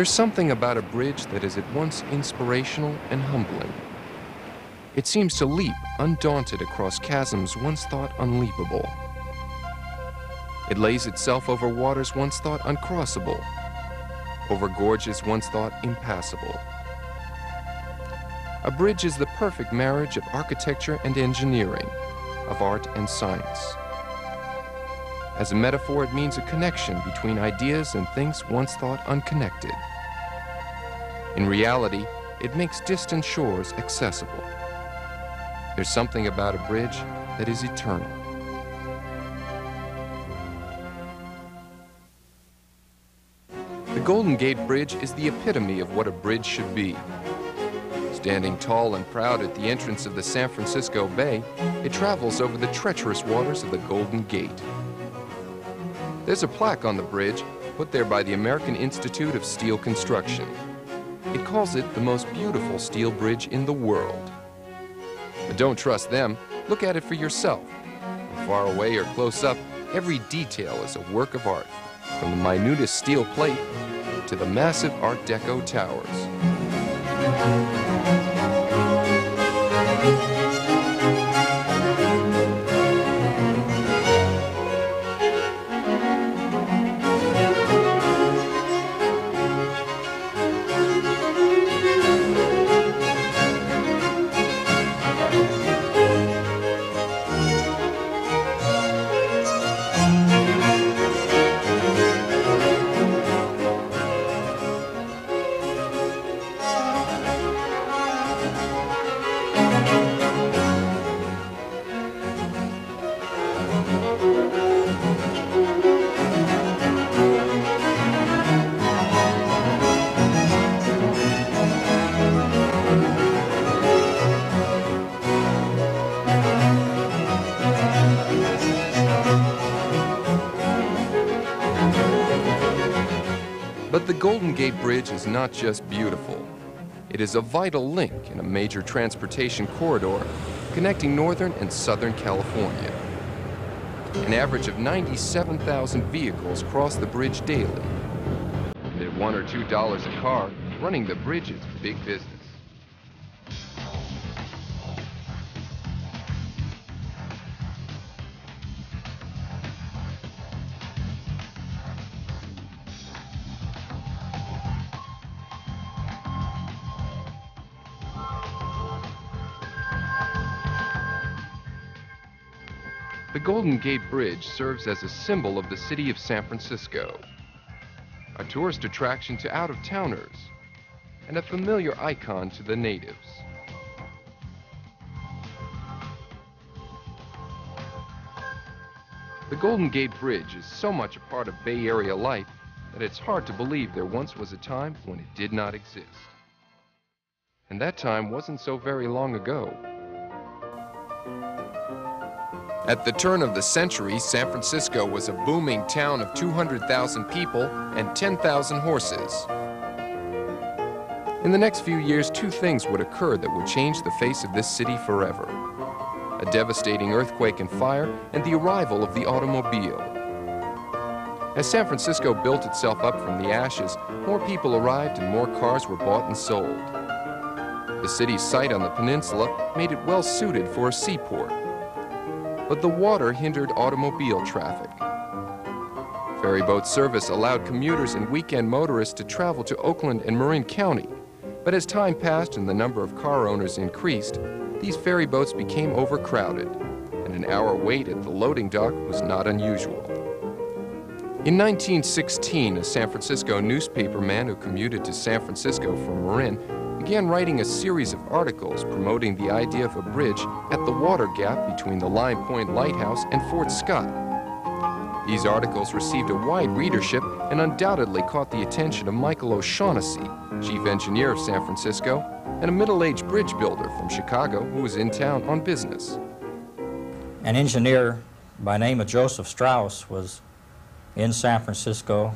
There's something about a bridge that is at once inspirational and humbling. It seems to leap undaunted across chasms once thought unleapable. It lays itself over waters once thought uncrossable, over gorges once thought impassable. A bridge is the perfect marriage of architecture and engineering, of art and science. As a metaphor, it means a connection between ideas and things once thought unconnected. In reality, it makes distant shores accessible. There's something about a bridge that is eternal. The Golden Gate Bridge is the epitome of what a bridge should be. Standing tall and proud at the entrance of the San Francisco Bay, it travels over the treacherous waters of the Golden Gate. There's a plaque on the bridge put there by the American Institute of Steel Construction. It calls it the most beautiful steel bridge in the world. But don't trust them, look at it for yourself. From far away or close up, every detail is a work of art, from the minutest steel plate to the massive Art Deco towers. The Golden Gate Bridge is not just beautiful. It is a vital link in a major transportation corridor connecting Northern and Southern California. An average of 97,000 vehicles cross the bridge daily. And at one or two dollars a car, running the bridge is big business. The Golden Gate Bridge serves as a symbol of the city of San Francisco, a tourist attraction to out-of-towners, and a familiar icon to the natives. The Golden Gate Bridge is so much a part of Bay Area life that it's hard to believe there once was a time when it did not exist. And that time wasn't so very long ago. At the turn of the century, San Francisco was a booming town of 200,000 people and 10,000 horses. In the next few years, two things would occur that would change the face of this city forever. A devastating earthquake and fire, and the arrival of the automobile. As San Francisco built itself up from the ashes, more people arrived and more cars were bought and sold. The city's site on the peninsula made it well suited for a seaport but the water hindered automobile traffic. Ferryboat service allowed commuters and weekend motorists to travel to Oakland and Marin County, but as time passed and the number of car owners increased, these ferryboats became overcrowded, and an hour wait at the loading dock was not unusual. In 1916, a San Francisco newspaperman who commuted to San Francisco from Marin began writing a series of articles promoting the idea of a bridge at the water gap between the Lime Point Lighthouse and Fort Scott. These articles received a wide readership and undoubtedly caught the attention of Michael O'Shaughnessy, chief engineer of San Francisco, and a middle-aged bridge builder from Chicago who was in town on business. An engineer by name of Joseph Strauss was in San Francisco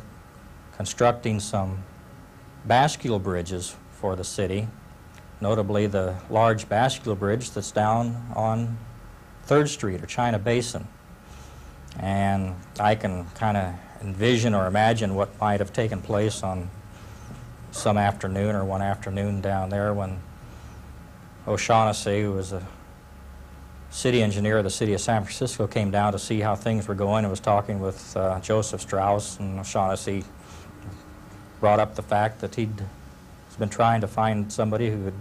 constructing some bascule bridges for the city, notably the large bascule bridge that's down on 3rd Street or China Basin. And I can kind of envision or imagine what might have taken place on some afternoon or one afternoon down there when O'Shaughnessy, who was a city engineer of the city of San Francisco, came down to see how things were going and was talking with uh, Joseph Strauss. And O'Shaughnessy brought up the fact that he'd been trying to find somebody who would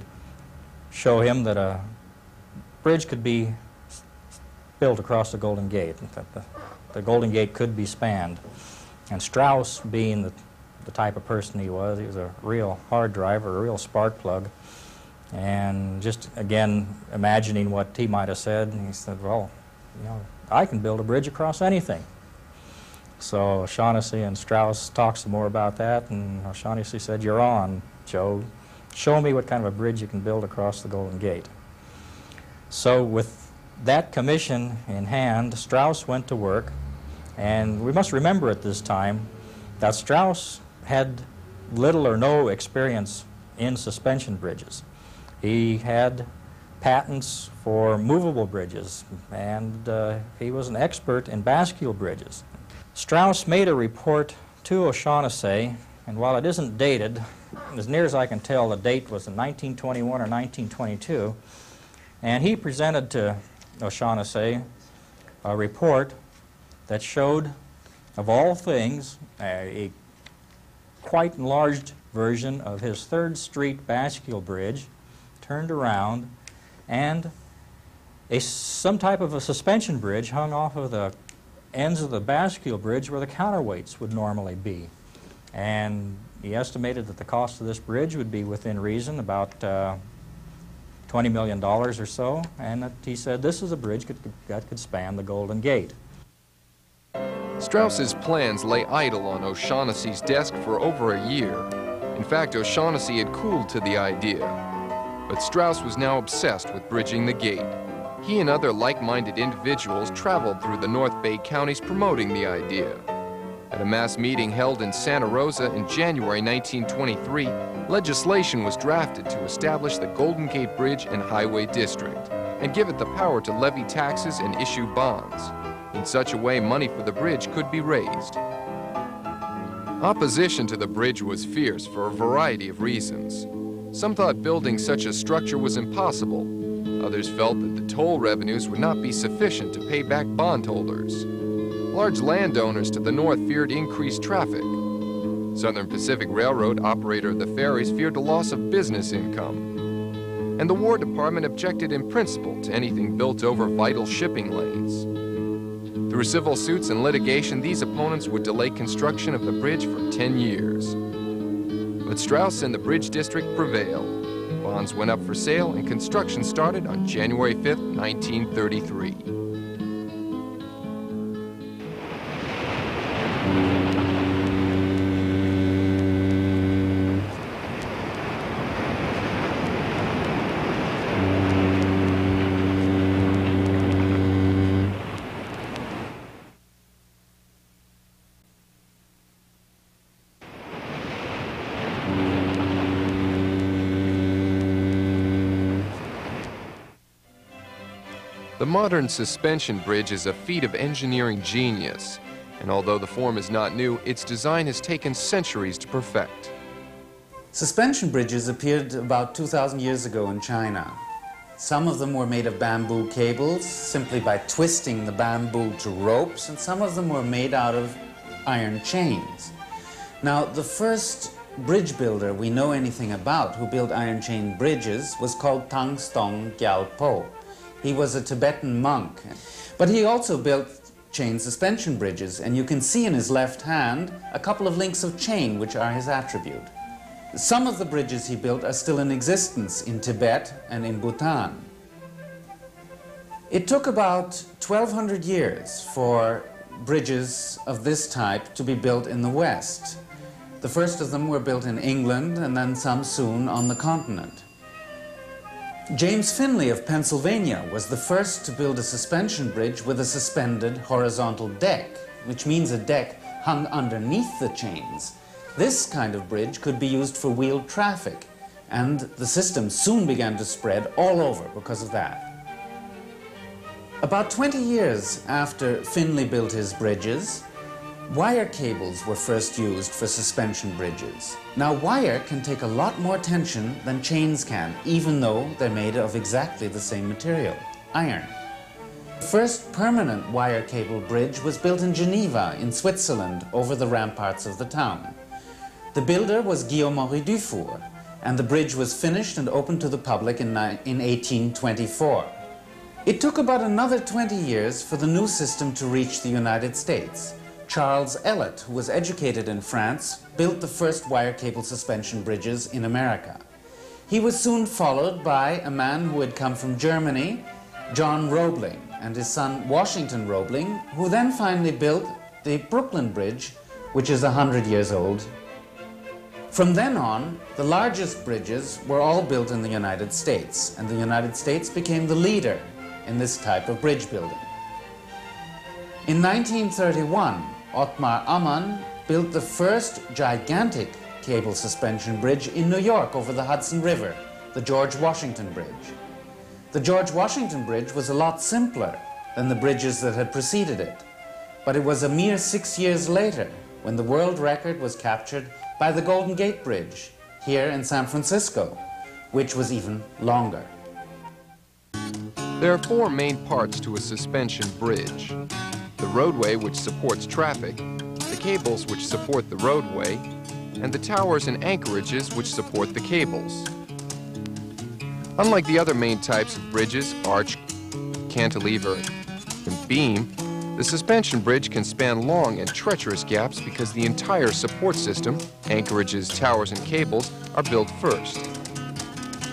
show him that a bridge could be built across the Golden Gate, that the, the Golden Gate could be spanned. And Strauss, being the, the type of person he was, he was a real hard driver, a real spark plug. And just, again, imagining what he might have said, he said, well, you know, I can build a bridge across anything. So O'Shaughnessy and Strauss talked some more about that, and O'Shaughnessy said, you're on, Joe. Show me what kind of a bridge you can build across the Golden Gate. So with that commission in hand, Strauss went to work, and we must remember at this time that Strauss had little or no experience in suspension bridges. He had patents for movable bridges, and uh, he was an expert in bascule bridges. Strauss made a report to O'Shaughnessy, and while it isn't dated, as near as I can tell, the date was in 1921 or 1922, and he presented to O'Shaughnessy a report that showed, of all things, a, quite enlarged version of his 3rd Street bascule bridge, turned around, and a, some type of a suspension bridge hung off of the ends of the bascule bridge where the counterweights would normally be. And he estimated that the cost of this bridge would be within reason, about uh, $20 million or so, and that he said this is a bridge could, that could span the Golden Gate. Strauss's plans lay idle on O'Shaughnessy's desk for over a year. In fact, O'Shaughnessy had cooled to the idea. But Strauss was now obsessed with bridging the gate. He and other like-minded individuals traveled through the North Bay counties promoting the idea. At a mass meeting held in Santa Rosa in January 1923, legislation was drafted to establish the Golden Gate Bridge and Highway District and give it the power to levy taxes and issue bonds. In such a way, money for the bridge could be raised. Opposition to the bridge was fierce for a variety of reasons. Some thought building such a structure was impossible. Others felt that the toll revenues would not be sufficient to pay back bondholders. Large landowners to the north feared increased traffic. Southern Pacific Railroad, operator of the ferries, feared a loss of business income. And the War Department objected in principle to anything built over vital shipping lanes. Through civil suits and litigation, these opponents would delay construction of the bridge for 10 years. But Strauss and the Bridge District prevailed. Bonds went up for sale and construction started on January 5, 1933. The modern suspension bridge is a feat of engineering genius, and although the form is not new, its design has taken centuries to perfect. Suspension bridges appeared about 2,000 years ago in China. Some of them were made of bamboo cables, simply by twisting the bamboo to ropes, and some of them were made out of iron chains. Now, the first bridge builder we know anything about who built iron chain bridges was called Tang Stong Gyalpo. He was a Tibetan monk. But he also built chain suspension bridges, and you can see in his left hand a couple of links of chain, which are his attribute. Some of the bridges he built are still in existence in Tibet and in Bhutan. It took about 1200 years for bridges of this type to be built in the West. The first of them were built in England and then some soon on the continent. James Finley of Pennsylvania was the first to build a suspension bridge with a suspended horizontal deck, which means a deck hung underneath the chains. This kind of bridge could be used for wheeled traffic, and the system soon began to spread all over because of that. About 20 years after Finley built his bridges, Wire cables were first used for suspension bridges. Now, wire can take a lot more tension than chains can, even though they're made of exactly the same material iron. The first permanent wire cable bridge was built in Geneva, in Switzerland, over the ramparts of the town. The builder was Guillaume Henri Dufour, and the bridge was finished and opened to the public in, in 1824. It took about another 20 years for the new system to reach the United States. Charles Ellet, who was educated in France, built the first wire cable suspension bridges in America. He was soon followed by a man who had come from Germany, John Roebling, and his son Washington Roebling, who then finally built the Brooklyn Bridge, which is 100 years old. From then on, the largest bridges were all built in the United States, and the United States became the leader in this type of bridge building. In 1931, Othmar Ammann built the first gigantic cable suspension bridge in New York over the Hudson River, the George Washington Bridge. The George Washington Bridge was a lot simpler than the bridges that had preceded it, but it was a mere six years later when the world record was captured by the Golden Gate Bridge here in San Francisco, which was even longer. There are four main parts to a suspension bridge. The roadway which supports traffic, the cables which support the roadway, and the towers and anchorages which support the cables. Unlike the other main types of bridges, arch, cantilever, and beam, the suspension bridge can span long and treacherous gaps because the entire support system, anchorages, towers, and cables, are built first.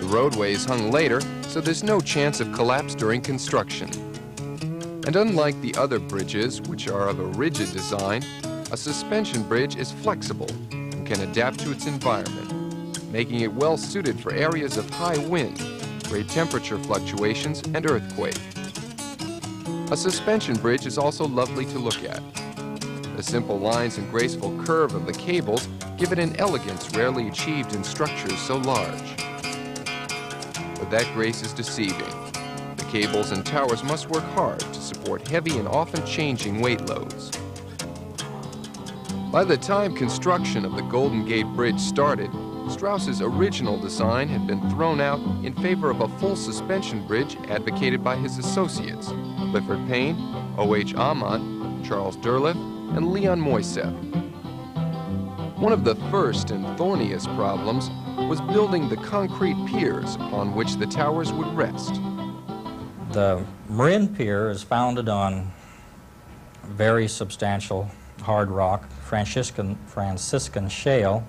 The roadway is hung later, so there's no chance of collapse during construction. And unlike the other bridges, which are of a rigid design, a suspension bridge is flexible and can adapt to its environment making it well suited for areas of high wind, great temperature fluctuations, and earthquake. A suspension bridge is also lovely to look at. The simple lines and graceful curve of the cables give it an elegance rarely achieved in structures so large. But that grace is deceiving. Cables and towers must work hard to support heavy and often changing weight loads. By the time construction of the Golden Gate Bridge started, Strauss's original design had been thrown out in favor of a full suspension bridge advocated by his associates, Clifford Paine, O.H. Ammann, Charles Derleth, and Leon Moisseiff. One of the first and thorniest problems was building the concrete piers upon which the towers would rest. The Marin Pier is founded on very substantial hard rock, Franciscan, Franciscan shale,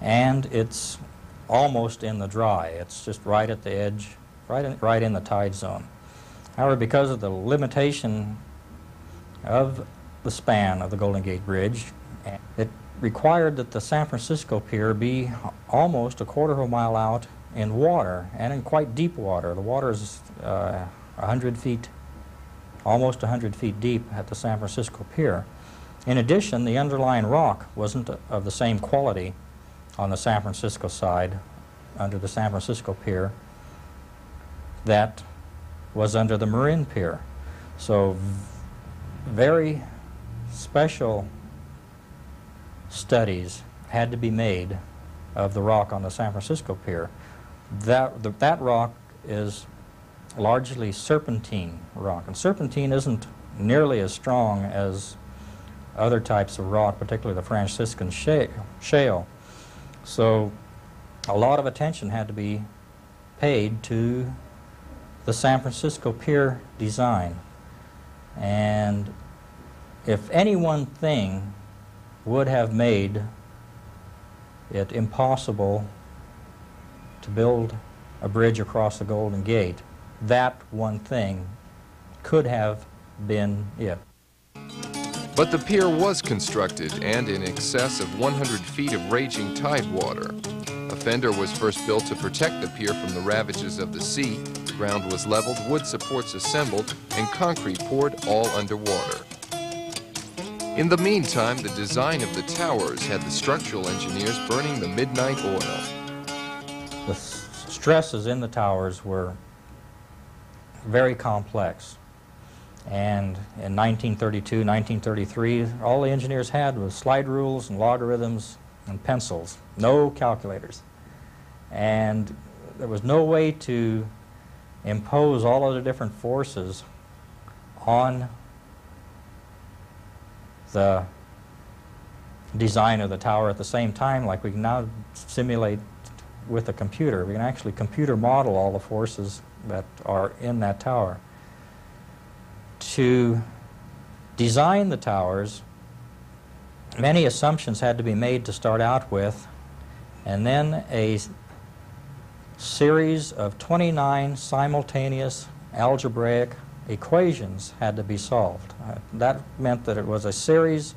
and it's almost in the dry. It's just right at the edge, right in, right in the tide zone. However, because of the limitation of the span of the Golden Gate Bridge, it required that the San Francisco Pier be almost a quarter of a mile out in water, and in quite deep water. The water is uh, 100 feet, almost 100 feet deep at the San Francisco Pier. In addition, the underlying rock wasn't of the same quality on the San Francisco side under the San Francisco Pier that was under the Marin Pier. So very special studies had to be made of the rock on the San Francisco Pier. That, the, that rock is largely serpentine rock, and serpentine isn't nearly as strong as other types of rock, particularly the Franciscan shale. So a lot of attention had to be paid to the San Francisco Pier design. And if any one thing would have made it impossible to build a bridge across the Golden Gate, that one thing could have been it. But the pier was constructed and in excess of 100 feet of raging tide water. A fender was first built to protect the pier from the ravages of the sea. Ground was leveled, wood supports assembled, and concrete poured all underwater. In the meantime, the design of the towers had the structural engineers burning the midnight oil. The stresses in the towers were very complex. And in 1932, 1933, all the engineers had was slide rules and logarithms and pencils, no calculators. And there was no way to impose all of the different forces on the design of the tower at the same time like we can now simulate with a computer. We can actually computer model all the forces that are in that tower. To design the towers, many assumptions had to be made to start out with, and then a series of 29 simultaneous algebraic equations had to be solved. Uh, that meant that it was a series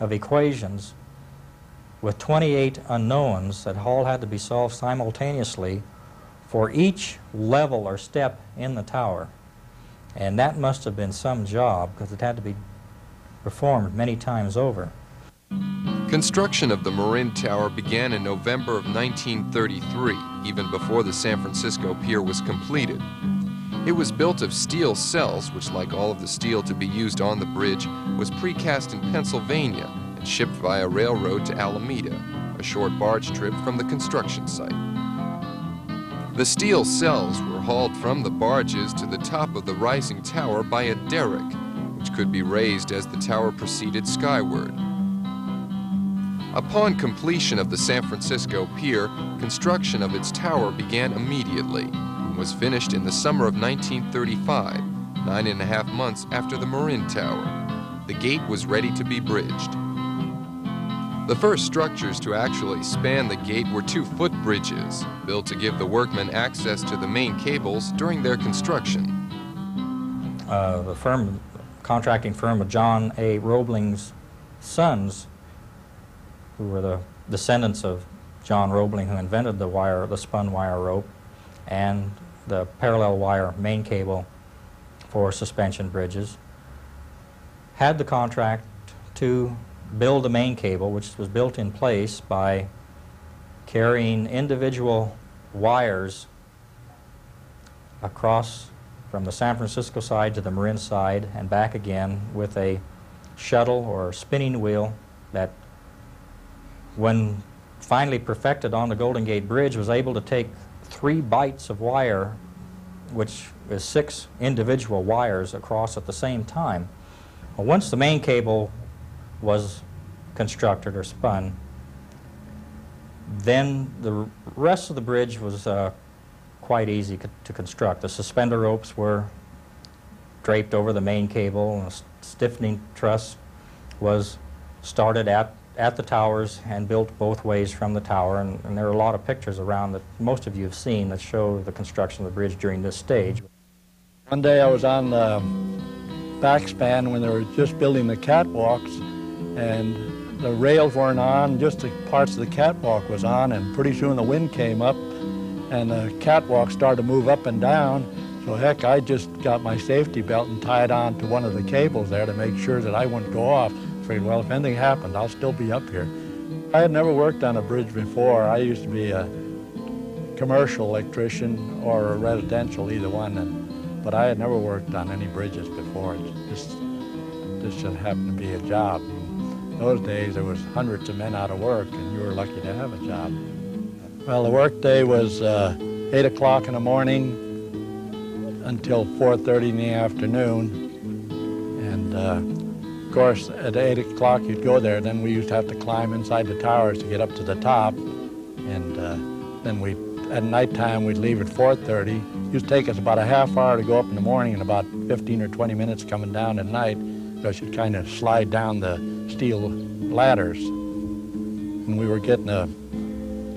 of equations with 28 unknowns that all had to be solved simultaneously for each level or step in the tower. And that must have been some job because it had to be performed many times over. Construction of the Marin Tower began in November of 1933, even before the San Francisco Pier was completed. It was built of steel cells, which, like all of the steel to be used on the bridge, was precast in Pennsylvania shipped via railroad to Alameda, a short barge trip from the construction site. The steel cells were hauled from the barges to the top of the rising tower by a derrick, which could be raised as the tower proceeded skyward. Upon completion of the San Francisco Pier, construction of its tower began immediately and was finished in the summer of 1935, nine and a half months after the Marin Tower. The gate was ready to be bridged. The first structures to actually span the gate were two footbridges, built to give the workmen access to the main cables during their construction. Uh, the firm, contracting firm of John A. Roebling's sons, who were the descendants of John Roebling, who invented the wire, the spun wire rope, and the parallel wire main cable for suspension bridges, had the contract to build the main cable, which was built in place by carrying individual wires across from the San Francisco side to the Marin side and back again with a shuttle or spinning wheel that, when finally perfected on the Golden Gate Bridge, was able to take three bights of wire, which is six individual wires across at the same time. Well, once the main cable was constructed or spun. Then the rest of the bridge was uh, quite easy to construct. The suspender ropes were draped over the main cable, and a stiffening truss was started at, at the towers and built both ways from the tower. And, and there are a lot of pictures around that most of you have seen that show the construction of the bridge during this stage. One day I was on the backspan when they were just building the catwalks and the rails weren't on, just the parts of the catwalk was on, and pretty soon the wind came up and the catwalk started to move up and down. So heck, I just got my safety belt and tied on to one of the cables there to make sure that I wouldn't go off. Figured, well, if anything happened, I'll still be up here. I had never worked on a bridge before. I used to be a commercial electrician or a residential, either one, and, but I had never worked on any bridges before. It just, this just happened to be a job those days there was hundreds of men out of work and you were lucky to have a job. Well, the work day was uh, 8 o'clock in the morning until 4.30 in the afternoon. And uh, of course, at 8 o'clock you'd go there. Then we used to have to climb inside the towers to get up to the top. And uh, then we, at nighttime, we'd leave at 4.30. It used to take us about a half hour to go up in the morning and about 15 or 20 minutes coming down at night because you'd kind of slide down the steel ladders. And we were getting a,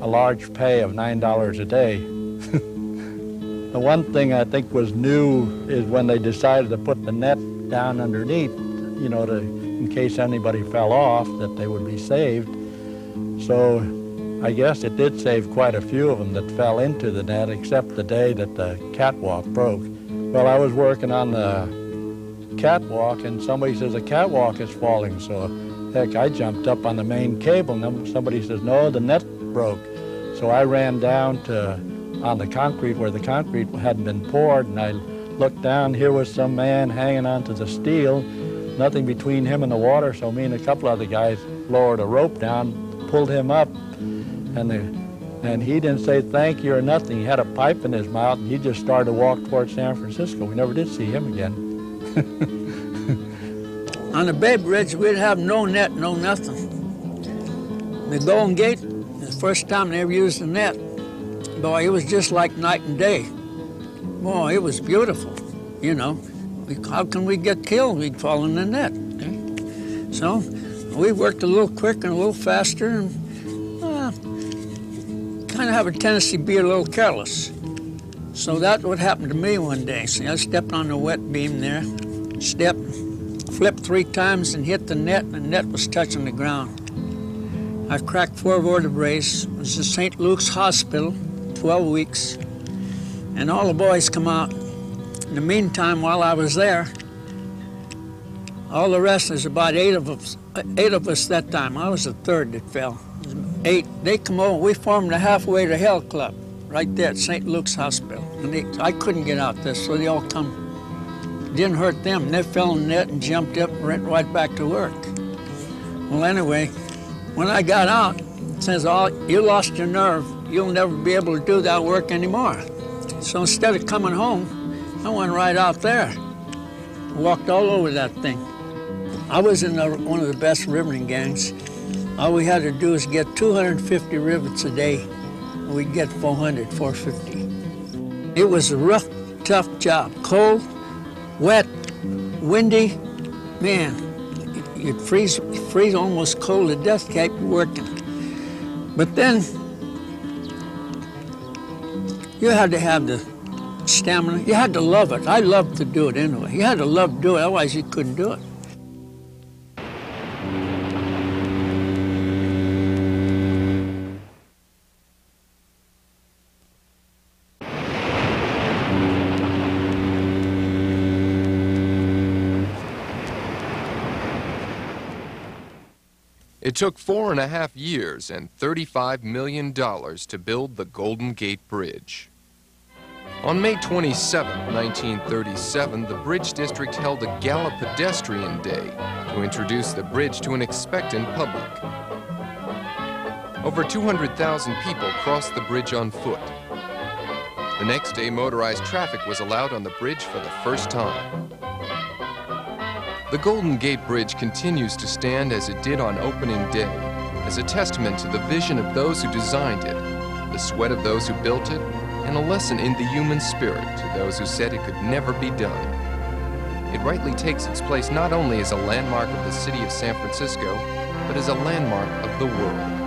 a large pay of $9 a day. the one thing I think was new is when they decided to put the net down underneath, you know, to, in case anybody fell off, that they would be saved. So I guess it did save quite a few of them that fell into the net, except the day that the catwalk broke. Well, I was working on the catwalk, and somebody says the catwalk is falling. So, heck, I jumped up on the main cable, and somebody says, no, the net broke. So I ran down to on the concrete where the concrete hadn't been poured, and I looked down, here was some man hanging onto the steel, nothing between him and the water, so me and a couple of other guys lowered a rope down, pulled him up, and the, and he didn't say thank you or nothing. He had a pipe in his mouth, and he just started to walk towards San Francisco. We never did see him again. On the Bay Bridge, we'd have no net, no nothing. The Golden Gate, the first time they ever used the net, boy, it was just like night and day. Boy, it was beautiful, you know. We, how can we get killed? We'd fall in the net. eh? So we worked a little quicker and a little faster and uh, kind of have a tendency to be a little careless. So that's what happened to me one day. See, I stepped on the wet beam there, stepped, flipped three times and hit the net, and the net was touching the ground. I cracked four vertebrae. It was in St. Luke's Hospital, 12 weeks, and all the boys come out. In the meantime, while I was there, all the rest, there's about eight of us, eight of us that time. I was the third that fell. Eight. They come over. We formed the Halfway to Hell Club right there at St. Luke's Hospital. And they, I couldn't get out there, so they all come. Didn't hurt them. They fell in the net and jumped up and went right back to work. Well, anyway, when I got out, says, "Oh, you lost your nerve. You'll never be able to do that work anymore." So instead of coming home, I went right out there, walked all over that thing. I was in the, one of the best riveting gangs. All we had to do is get 250 rivets a day. We'd get 400, 450. It was a rough, tough job. Cold, wet, windy. Man, you'd freeze, freeze almost cold to death, keep working. But then you had to have the stamina. You had to love it. I loved to do it anyway. You had to love to do it, otherwise you couldn't do. It took four and a half years and $35 million to build the Golden Gate Bridge. On May 27, 1937, the Bridge District held a gala pedestrian day to introduce the bridge to an expectant public. Over 200,000 people crossed the bridge on foot. The next day, motorized traffic was allowed on the bridge for the first time. The Golden Gate Bridge continues to stand as it did on opening day, as a testament to the vision of those who designed it, the sweat of those who built it, and a lesson in the human spirit to those who said it could never be done. It rightly takes its place not only as a landmark of the city of San Francisco, but as a landmark of the world.